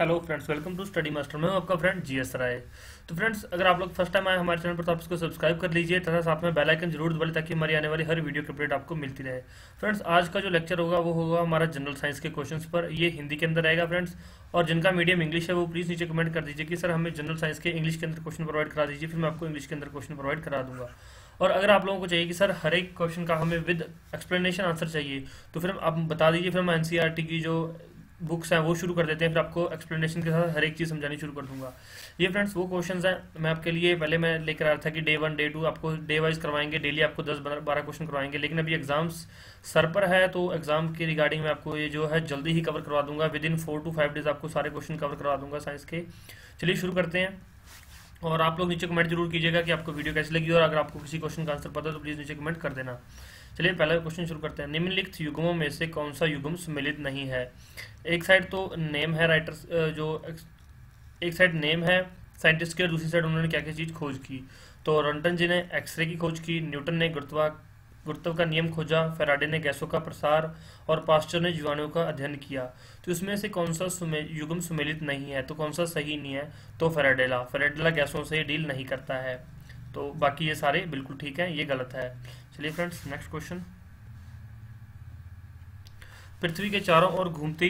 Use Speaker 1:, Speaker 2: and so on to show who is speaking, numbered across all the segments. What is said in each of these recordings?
Speaker 1: Hello friends welcome to study master मैं हूँ आपका फ्रेंड जीएस राय तो फ्रेंड्स अगर आप लोग फ़र्स्ट टाइम आए हमारे चैनल पर तो आप इसको सब्सक्राइब कर लीजिए, तथा साथ में बेल आइकन ज़रूर दबाइए, ताकि हमारी आने वाली हर वीडियो की अपडेट आपको मिलती रहे। फ्रेंड्स आज का जो लेक्चर होगा, वो होगा हमारा जनरल साइंस के क्वेश्चन पर। ये हिंदी के अंदर रहेगा फ्रेंड्स और जिनका मीडियम इंग्लिश है, वो प्लीज़ नीचे कमेंट कर दीजिए कि, सर, हमें जनरल साइंस के इंग्लिश के अंदर क्वेश्चन प्रोवाइड करा दीजिए, फिर मैं आपको इंग्लिश के अंदर क्वेश्चन प्रोवाइड करा दूँगा। और अगर आप लोगों को चाहिए कि, सर, हर एक क्वेश्चन का हमें विद एक्सप्लेनेशन आंसर चाहिए तो फिर आप बता दीजिए, फिर मैं एनसीईआरटी की जो बुक्स हैं, वो शुरू कर देते हैं, फिर आपको एक्सप्लेनेशन के साथ हर एक चीज़ समझानी शुरू कर दूँगा। ये फ्रेंड्स वो क्वेश्चंस हैं, मैं आपके लिए पहले मैं लेकर आ रहा था कि डे वन डे टू आपको डे वाइज करवाएँगे डेली आपको दस बारह क्वेश्चन करवाएँगे, लेकिन अभी एग्ज़ाम्स सर पर है तो एग्ज़ाम के रिगार्डिंग मैं आपको ये जो है, जल्दी ही कवर करवा दूँगा। Within four to five days आपको सारे क्वेश्चन कवर करवा दूँगा साइंस के। चलिए शुरू करते हैं। और आप लोग नीचे कमेंट ज़रूर कीजिएगा कि आपको वीडियो कैसी लगी, और अगर आपको किसी क्वेश्चन का आंसर पता है तो प्लीज़ नीचे कमेंट कर देना। चलिए पहला क्वेश्चन शुरू करते हैं। निम्नलिखित युग्मों में से कौन सा युग्म सम्मिलित नहीं है? एक साइड तो नेम है राइटर जो एक साइड नेम है साइंटिस्ट के दूसरी साइड उन्होंने क्या क्या चीज़ खोज की? तो रंटन जी ने एक्सरे की खोज की, न्यूटन ने गुरुत्वा, गुरुत्व का नियम खोजा, फेराडे ने गैसों का प्रसार और पास्टर ने जीवाणुओं का अध्ययन किया। तो इसमें से कौन सा युग्म सुमेलित नहीं है? तो कौन सा सही नहीं है? तो फेराडेला। फेराडेला गैसों से डील नहीं करता है। तो बाकी ये सारे बिल्कुल ठीक है, ये गलत है। चलिए फ्रेंड्स नेक्स्ट क्वेश्चन पृथ्वी के चारों ओर घूमती,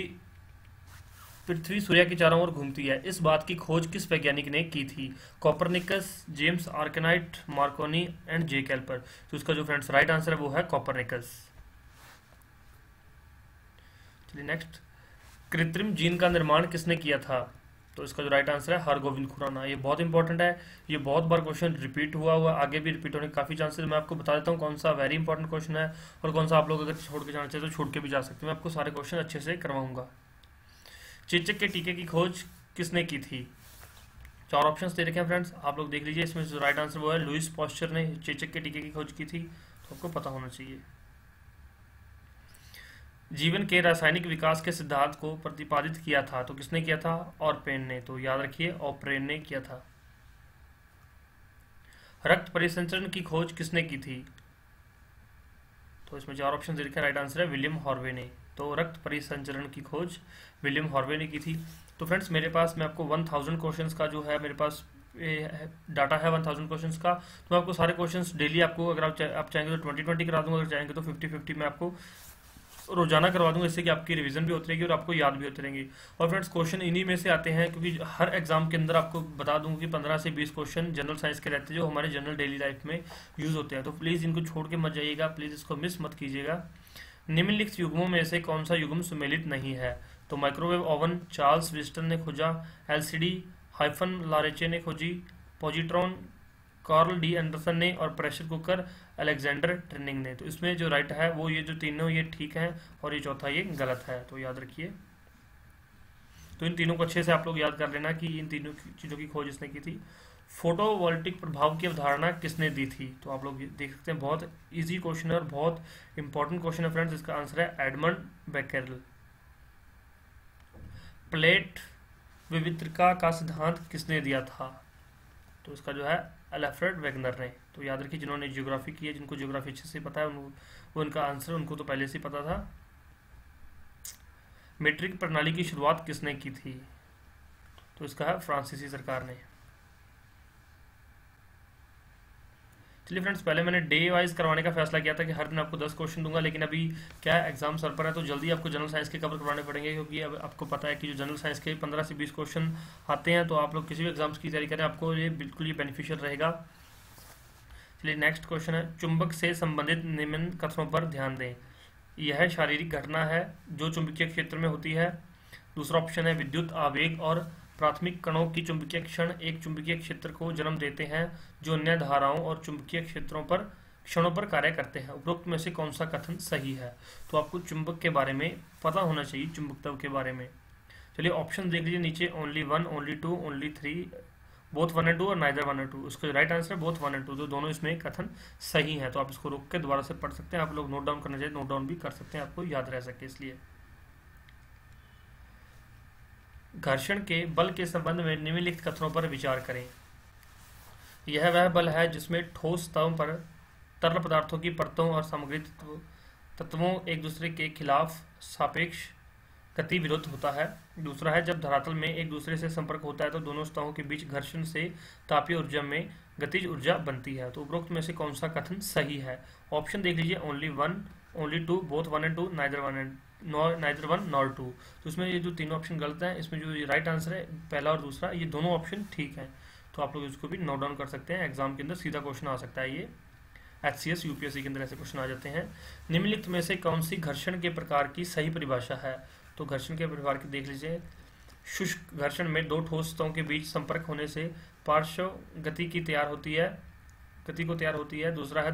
Speaker 1: पृथ्वी सूर्य के चारों ओर घूमती है। इस बात की खोज किस वैज्ञानिक ने की थी? Copernicus, James Arkwright, Marconi and J Kepler तो इसका जो फ्रेंड्स राइट आंसर है वो है कॉपरनिकस। चलिए नेक्स्ट कृत्रिम जीन का निर्माण किसने किया था? तो इसका जो राइट आंसर है, हरगोविंद खुराना। ये बहुत इंपॉर्टेंट है। ये बहुत बार क्वेश्चन रिपीट हुआ हुआ, आगे भी रिपीट होने के काफ़ी चांसेस मैं आपको बता देता हूँ कौन सा वेरी इंपॉर्टेंट क्वेश्चन है और कौन सा आप लोग अगर छोड़ के जाना चाहते तो छोड़ के भी जा सकते हैं। मैं आपको सारे क्वेश्चन अच्छे से करवाऊँगा। चेचक के टीके की खोज किसने की थी? चार ऑप्शन दे रखे हैं फ्रेंड्स आप लोग देख लीजिए, इसमें जो राइट आंसर वो है लुइस पॉस्चर ने चेचक के टीके की खोज की थी। तो आपको पता होना चाहिए। जीवन के रासायनिक विकास के सिद्धांत को प्रतिपादित किया था तो किसने किया था? और पेन ने। तो याद रखिए ऑपरेन ने किया था। रक्त परिसंचरण की खोज किसने की थी? तो इसमें चार ऑप्शन दे राइट आंसर है, विलियम हॉर्वे ने। तो रक्त परिसंचरण की खोज विलियम हॉर्वे ने की थी। तो फ्रेंड्स, मेरे पास, मैं आपको वन थाउज़ेंड क्वेश्चन का जो है, मेरे पास डाटा है वन थाउज़ेंड क्वेश्चन का। तो मैं आपको सारे क्वेश्चन डेली आपको, अगर आप आप चाहेंगे तो ट्वेंटी ट्वेंटी करा दूँगा, अगर चाहेंगे तो फिफ्टी फिफ्टी में आपको रोज़ाना करवा दूँगा, इससे कि आपकी रिवीजन भी होती रहेगी और आपको याद भी होती रहेंगी और फ्रेंड्स क्वेश्चन इन्हीं में से आते हैं, क्योंकि हर एग्ज़ाम के अंदर आपको बता दूँगा कि पंद्रह से बीस क्वेश्चन जनरल साइंस के रहते हैं, जो हमारे जनरल डेली लाइफ में यूज़ होते हैं। तो प्लीज़ इनको छोड़ के मत जाइएगा प्लीज़ इसको मिस मत कीजिएगा। निम्नलिखित युग्मों में से कौन सा युग्म सुमेलित नहीं है? तो माइक्रोवेव ओवन चार्ल्स विस्टन ने खोजा एलसीडी हाइफन लारेचे ने खोजी पॉजिट्रॉन कार्ल डी एंडरसन ने और प्रेशर कुकर अलेक्जेंडर ट्रेनिंग ने। तो इसमें जो राइट है, वो ये जो तीनों ये ठीक है और ये चौथा ये गलत है तो याद रखिए। तो इन तीनों को अच्छे से आप लोग याद कर लेना कि इन तीनों चीज़ों की खोज इसने की थी। फोटोवोल्टिक प्रभाव की अवधारणा किसने दी थी? तो आप लोग देख सकते हैं, बहुत इजी क्वेश्चन है और बहुत इंपॉर्टेंट क्वेश्चन है फ्रेंड्स इसका आंसर है एडमंड बेकेरल प्लेट विविधता का सिद्धांत किसने दिया था? तो इसका जो है अलेफ्रेड वेगनर ने। तो याद रखिए, जिन्होंने जियोग्राफी की है, जिनको जियोग्राफी अच्छे से पता है वो उनका आंसर उनको तो पहले से पता था। मेट्रिक प्रणाली की शुरुआत किसने की थी? तो इसका है फ्रांसीसी सरकार ने। चलिए फ्रेंड्स पहले मैंने डे वाइज करवाने का फैसला किया था कि हर दिन आपको दस क्वेश्चन दूँगा, लेकिन अभी क्या एग्ज़ाम सर पर है तो जल्दी आपको जनरल साइंस के कवर करवाने पड़ेंगे, क्योंकि अब आपको पता है कि जो जनरल साइंस के पंद्रह से बीस क्वेश्चन आते हैं तो आप लोग किसी भी एग्ज़ाम्स की तैयारी करें, आपको ये बिल्कुल ही बेनिफिशियल रहेगा। चलिए नेक्स्ट क्वेश्चन है, चुंबक से संबंधित निम्न कथनों पर ध्यान दें। यह शारीरिक घटना है, जो चुंबकीय क्षेत्र में होती है। दूसरा ऑप्शन है, विद्युत आवेग और प्राथमिक कणों की चुंबकीय क्षण एक चुंबकीय क्षेत्र को जन्म देते हैं, जो अन्य धाराओं और चुंबकीय क्षेत्रों पर, क्षणों पर कार्य करते हैं। उपरोक्त में से कौन सा कथन सही है? तो आपको चुंबक के बारे में पता होना चाहिए, चुंबकत्व के बारे में। चलिए ऑप्शन देख लीजिए नीचे only one only two only three both one and two और नाइदर वन एंड टू उसका राइट आंसर है बोथ वन एंड टू तो दोनों इसमें कथन सही है। तो आप इसको रोक के दोबारा से पढ़ सकते हैं। आप लोग नोट डाउन करना चाहिए नोट डाउन भी कर सकते हैं। आपको याद रह सके इसलिए। घर्षण के बल के संबंध में निम्नलिखित कथनों पर विचार करें। यह वह बल है जिसमें ठोस तत्वों पर तरल पदार्थों की परतों और सामग्री तत्वों एक दूसरे के खिलाफ सापेक्ष गति विरोध होता है। दूसरा है, जब धरातल में एक दूसरे से संपर्क होता है तो दोनों सतहों के बीच घर्षण से तापीय ऊर्जा में गतिज ऊर्जा बनती है। तो उपरोक्त में से कौन सा कथन सही है? ऑप्शन देख लीजिए। Only one only two both one and two neither one and neither one nor two तो इसमें ये जो तीनों ऑप्शन गलत हैं, इसमें जो राइट आंसर है, पहला और दूसरा, ये दोनों ऑप्शन ठीक हैं। तो आप लोग इसको भी नोट डाउन कर सकते हैं एग्ज़ाम के अंदर सीधा क्वेश्चन आ सकता है ये। एच सी एस यूपीएससी के अंदर ऐसे क्वेश्चन आ जाते हैं। निम्नलिखित में से कौन सी घर्षण के प्रकार की सही परिभाषा है? तो घर्षण के प्रकार की देख लीजिए। शुष्क घर्षण में दो ठोस के बीच संपर्क होने से पार्श्व गति की तैयार होती है, गति को तैयार होती है। दूसरा है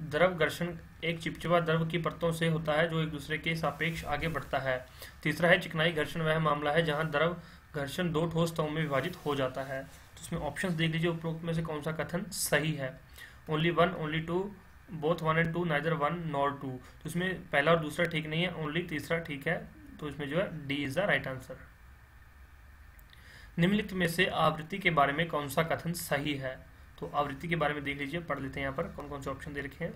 Speaker 1: द्रव घर्षण एक चिपचिपा द्रव की परतों से होता है, जो एक दूसरे के सापेक्ष आगे बढ़ता है। तीसरा है चिकनाई घर्षण। वह मामला है जहाँ द्रव घर्षण दो ठोस तहों में विभाजित हो जाता है। तो इसमें ऑप्शंस देख लीजिए उपरोक्त में से कौन सा कथन सही है। Only one only two both one and two neither one nor two तो इसमें पहला और दूसरा ठीक नहीं है ओनली तीसरा ठीक है। तो इसमें जो है D is the right answer निम्नलिखित में से आवृत्ति के बारे में कौन सा कथन सही है? तो आवृत्ति के बारे में देख लीजिए, पढ़ लेते हैं यहाँ पर कौन कौन से ऑप्शन दे रखे हैं।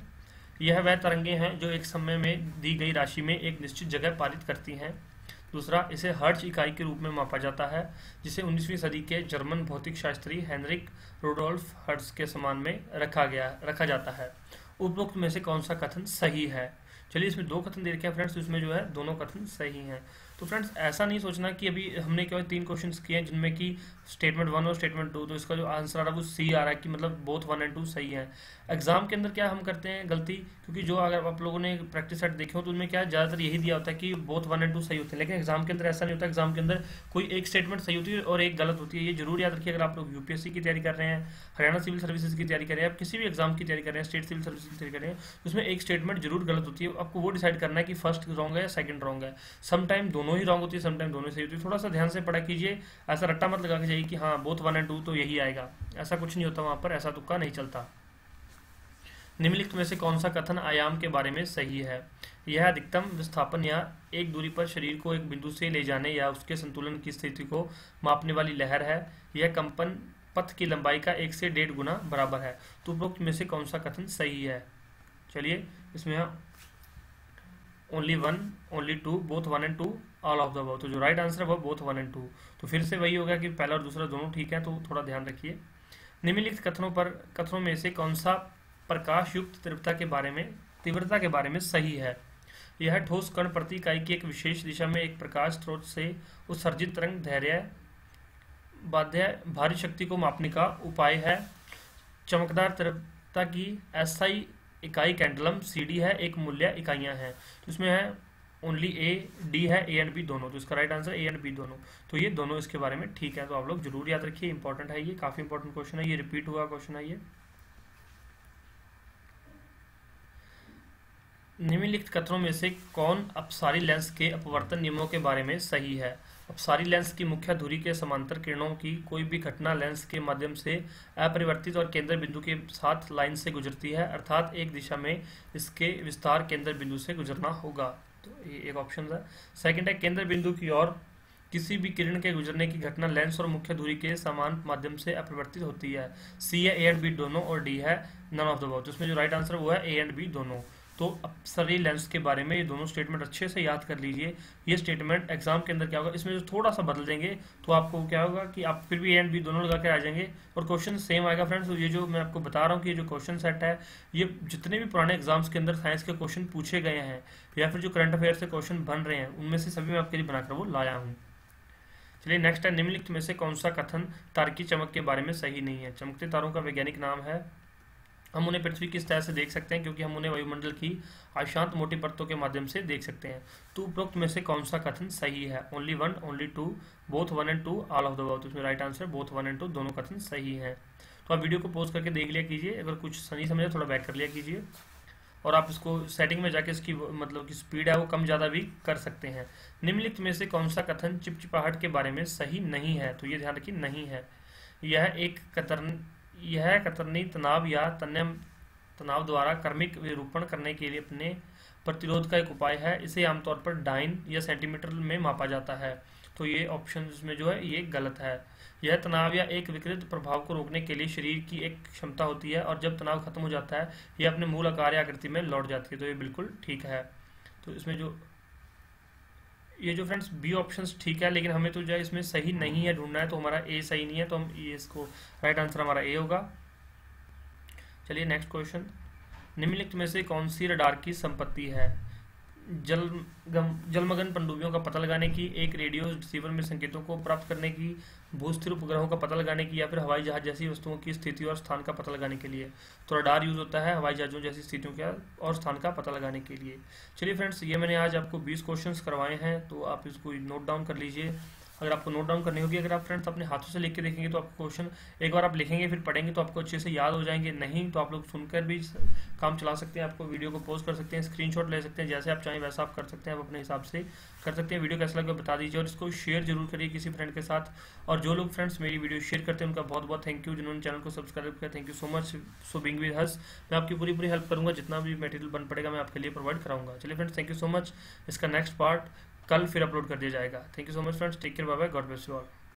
Speaker 1: यह वह तरंगे हैं जो एक समय में दी गई राशि में एक निश्चित जगह पारित करती हैं। दूसरा, इसे हर्ज इकाई के रूप में मापा जाता है, जिसे 19वीं सदी के जर्मन भौतिक शास्त्री हेनरिक रोडोल्फ हर्ट्ज के समान में रखा गया, रखा जाता है। उपरोक्त में से कौन सा कथन सही है? चलिए इसमें दो कथन दे रखे हैं, फ्रेंड्स इसमें जो है दोनों कथन सही हैं। तो फ्रेंड्स ऐसा नहीं सोचना कि अभी हमने क्या तीन क्वेश्चन किए हैं, जिनमें कि स्टेटमेंट वन और स्टेटमेंट टू तो इसका जो आंसर आ रहा है वो सी आ रहा है कि मतलब बोथ वन एंड टू सही है। एग्ज़ाम के अंदर क्या हम करते हैं गलती? क्योंकि जो अगर आप लोगों ने प्रैक्टिस सेट देखे हो तो उनमें क्या ज़्यादातर यही दिया होता है कि बोथ वन एंड टू सही होते हैं। लेकिन एग्ज़ाम के अंदर ऐसा नहीं होता। एग्ज़ाम के अंदर कोई एक स्टेटमेंट सही होती है और एक गलत होती है। ये ज़रूर याद रखिए, अगर आप लोग यूपीएससी की तैयारी कर रहे हैं, हरियाणा सिविल सर्विसेज़ की तैयारी कर रहे हैं, आप किसी भी एग्ज़ाम की तैयारी कर रहे हैं स्टेट सिविल सर्विस की तैयारी कर रहे हैं, उसमें एक स्टेटमेंट ज़रूर गलत होती है। आपको वो डिसाइड करना है कि फ़र्स्ट रॉन्ग है या सेकंड रॉन्ग है। समटाइम दोनों ही रॉन्ग होती है समटाइम दोनों सही होती है। थोड़ा सा ध्यान से पढ़ा कीजिए, ऐसा रट्टा मत लगा के जाइए कि हाँ बोथ वन एंड टू तो यही आएगा। ऐसा कुछ नहीं होता वहाँ पर, ऐसा तुक्का नहीं चलता। निम्नलिखित में से कौन सा कथन आयाम के बारे में सही है? यह अधिकतम विस्थापन या एक दूरी पर शरीर को एक बिंदु से ले जाने या उसके संतुलन की स्थिति को मापने वाली लहर है। यह कंपन पथ की लंबाई का एक से डेढ़ गुना बराबर है। तो उपरोक्त में से कौन सा कथन सही है? चलिए, इसमें only one only two both one and two all of the above तो जो राइट आंसर है वो बोथ वन एंड टू तो फिर से वही होगा कि पहला और दूसरा दोनों ठीक है तो थोड़ा ध्यान रखिए। निम्नलिखित कथनों पर, कथनों में से कौन सा प्रकाश युक्त तीव्रता के बारे में, तीव्रता के बारे में सही है? यह ठोस कण प्रति इकाई की एक विशेष दिशा में एक प्रकाश स्रोत से उत्सर्जित तरंग धैर्य, बाध्य, भारी शक्ति को मापने का उपाय है। चमकदार तीव्रता की एसआई इकाई कैंडलम सी डी है, एक मूल्य इकाइयाँ हैं। तो इसमें है ओनली ए डी है ए एंड बी दोनों। तो इसका right answer A and B दोनों। तो ये दोनों इसके बारे में ठीक है तो आप लोग ज़रूर याद रखिए इंपॉर्टेंट है ये, काफ़ी इंपॉर्टेंट क्वेश्चन है ये रिपीट हुआ क्वेश्चन है ये। निम्नलिखित कथनों में से कौन अपसारी लेंस के अपवर्तन नियमों के बारे में सही है? अपसारी लेंस की मुख्य धुरी के समांतर किरणों की कोई भी घटना लेंस के माध्यम से अपरिवर्तित और केंद्र बिंदु के साथ लाइन से गुजरती है, अर्थात एक दिशा में इसके विस्तार केंद्र बिंदु से गुजरना होगा। तो ये एक ऑप्शन है सेकंड है, केंद्र बिंदु की ओर किसी भी किरण के गुजरने की घटना लेंस और मुख्य धुरी के समान माध्यम से अपरिवर्तित होती है। सी है ए एंड बी दोनों और डी है नन ऑफ़ द तो इसमें जो राइट आंसर वो है ए एंड बी दोनों। तो अपसरी लेंस के बारे में ये दोनों स्टेटमेंट अच्छे से याद कर लीजिए। ये स्टेटमेंट एग्ज़ाम के अंदर क्या होगा? इसमें जो थोड़ा सा बदल देंगे तो आपको क्या होगा कि आप फिर भी एंड बी दोनों लगा के आ जाएँगे और क्वेश्चन सेम आएगा। फ्रेंड्स तो ये जो मैं आपको बता रहा हूँ कि ये जो क्वेश्चन सेट है, ये जितने भी पुराने एग्ज़ाम्स के अंदर साइंस के क्वेश्चन पूछे गए हैं या फिर जो करंट अफेयर से क्वेश्चन बन रहे हैं, उनमें से सभी मैं आपके लिए बनाकर वो लाया हूँ। चलिए नेक्स्ट है, निम्नलिखित में से कौन सा कथन तारकी चमक के बारे में सही नहीं है? चमकते तारों का वैज्ञानिक नाम है हम उन्हें पृथ्वी की तरह से देख सकते हैं, क्योंकि हम उन्हें वायुमंडल की अशांत मोटी परतों के माध्यम से देख सकते हैं। तो उपरोक्त में से कौन सा कथन सही है? Only one only two both one and two all of the तो उसमें right answer both one and two दोनों कथन सही है। तो आप वीडियो को पोज करके देख लिया कीजिए। अगर कुछ सही समझे, थोड़ा बैक कर लिया कीजिए। और आप इसको सेटिंग में जाके इसकी मतलब की स्पीड है, वो कम ज़्यादा भी कर सकते हैं। निम्नलिखित में से कौन सा कथन चिपचिपाहट के बारे में सही नहीं है? तो ये ध्यान रखिए, नहीं है। यह एक कतरन यह कतरनी तनाव या तन्य तनाव द्वारा कर्मिक विरूपण करने के लिए अपने प्रतिरोध का एक उपाय है। इसे आमतौर पर डाइन या सेंटीमीटर में मापा जाता है। तो ये ऑप्शन में जो है, ये गलत है। यह तनाव या एक विकृत प्रभाव को रोकने के लिए शरीर की एक क्षमता होती है और जब तनाव खत्म हो जाता है, यह अपने मूल आकार या आकृति में लौट जाती है। तो ये बिल्कुल ठीक है। तो इसमें जो ये जो फ्रेंड्स बी ऑप्शन ठीक है, लेकिन हमें तो जो है इसमें सही नहीं है ढूंढना है तो हमारा ए सही नहीं है तो हम ये इसको राइट आंसर हमारा ए होगा। चलिए नेक्स्ट क्वेश्चन निम्नलिखित में से कौन सी रडार की संपत्ति है? जल जलमग्न पनडुब्बियों का पता लगाने की, एक रेडियो रिसीवर में संकेतों को प्राप्त करने की, भूस्थिर उपग्रहों का पता लगाने की या फिर हवाई जहाज़ जैसी वस्तुओं की स्थिति और स्थान का पता लगाने के लिए। तो रडार यूज़ होता है हवाई जहाजों जैसी स्थितियों का और स्थान का पता लगाने के लिए। चलिए फ्रेंड्स ये मैंने आज आपको बीस क्वेश्चन करवाए हैं तो आप इसको नोट डाउन कर लीजिए। अगर आपको नोट डाउन करनी होगी, अगर आप फ्रेंड्स अपने हाथों से लिख के देखेंगे तो आपको क्वेश्चन एक बार आप लिखेंगे, फिर पढ़ेंगे तो आपको अच्छे से याद हो जाएँगे। नहीं तो आप लोग सुनकर भी काम चला सकते हैं, आपको वीडियो को पोस्ट कर सकते हैं स्क्रीनशॉट ले सकते हैं, जैसे आप चाहें वैसा आप कर सकते हैं, आप अपने हिसाब से कर सकते हैं। वीडियो कैसा लगे बता दीजिए और इसको शेयर ज़रूर करिए किसी फ्रेंड के साथ। और जो लोग फ्रेंड्स मेरी वीडियो शेयर करते हैं, उनका बहुत बहुत थैंक यू जिन्होंने चैनल को सब्सक्राइब किया thank you so much so being with us मैं आपकी पूरी पूरी हेल्प करूँगा। जितना भी मटेरियल बन पड़ेगा, मैं आपके लिए प्रोवाइड कराऊँगा। चलिए friends thank you so much इसका नेक्स्ट पार्ट कल फिर अपलोड कर दिया जाएगा। Thank you so much friends take care bye bye God bless you all